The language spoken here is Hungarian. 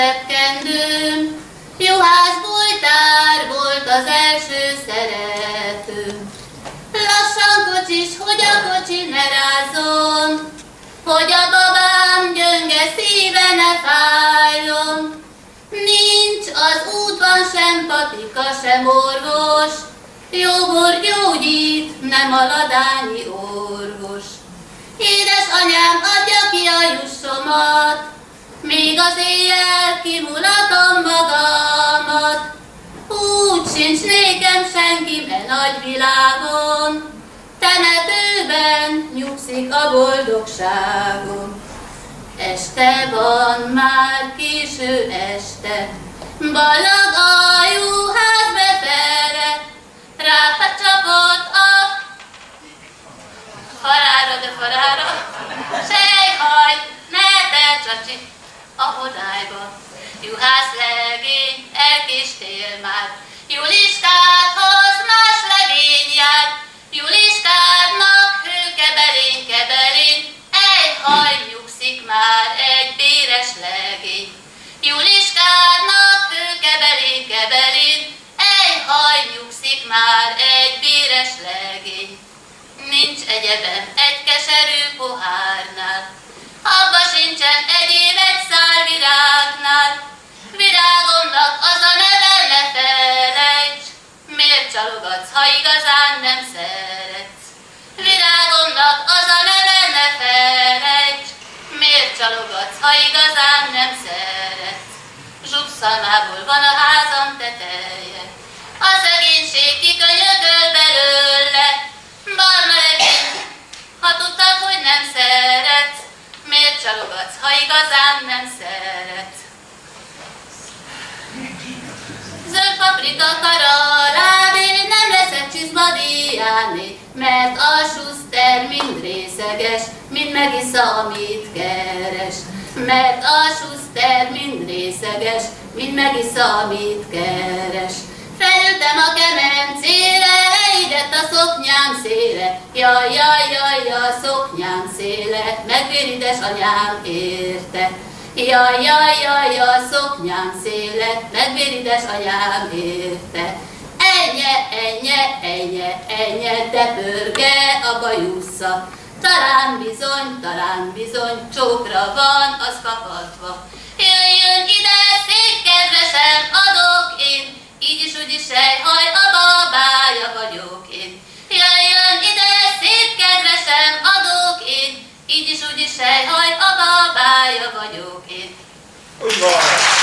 zsebkendőm, Juhász bújtár volt az első szeretőm. Lassan kocsis, hogy a kocsi ne rázzon, Hogy a babám gyönge szíve ne fájjon. Nincs az útban sem patika, sem orvos, Jóbor gyógyít, nem a orvos. Édes anyám, adja ki a jussomat, még az én világon, temetőben nyugszik a boldogságom. Este van már késő este, ballag a juház befele, ráfacsapott a falára, de falára, sejhaj, ne te csacsi, a hodályba. Juhász legény, elkéstél már, Juliskát egy béres legény. Juliskádnak hőkebelény, kebelény, haj, nyugszik már egy béres legény. Nincs egyebem egy keserű pohárnál, abba sincsen egyéb egy szál virágnál. Virágomnak az a neve ne felejts, miért csalogatsz, ha igazán nem szeretsz. Csalogatsz, ha igazán nem szeretsz. Zsubszalmából van a házam teteje, a szegénység kikönyököl belőle. Barna legény, ha tudtad, hogy nem szeretsz, miért csalogatsz, ha igazán nem szeretsz? Zöld paprika kara ládé, nem leszek csizmadiáné, mert a suszter mind részeges, mind megissza, amit keres. Mert a suszter mind részeges, mind megissza, amit keres. Felültem a kemencére, leidett a szoknyám széle, jaj, jaj, jaj, a szoknyám széle, megvérides anyám érte. Jaj, jaj, jaj, a szoknyám széle, megvérides anyám érte. Enye, enye, enye, enye, de pörge a bajusza. Talán bizony, talán bizony, csókra van az kapatva. Jöjjön ide, szép kedvesem, adok én, így is úgy is sejhaj, a babája vagyok én. Jöjjön ide, szép kedvesem, adok én, így is úgy is sejhaj, a babája vagyok én. Úgy.